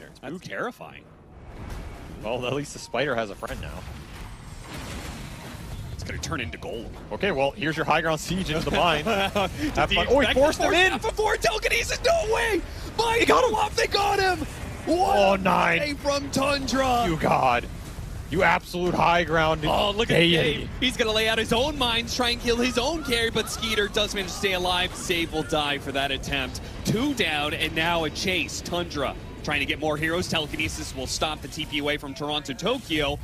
Spider. That's Spooky. terrifying. Well, at least the spider has a friend now. It's going to turn into gold. Okay, well, here's your high ground siege into the mine. Have fun. Oh, he forced him in! Before telekinesis, no way! Mine got him off. They got him. What Oh, nine. from Tundra. You god. You absolute high ground. Oh, look at. Dave. He's going to lay out his own mines, try and kill his own carry, but Skiter does manage to stay alive. Save will die for that attempt. Two down, and now a chase. Tundra trying to get more heroes. Telekinesis will stop the TP away from Toronto Tokyo.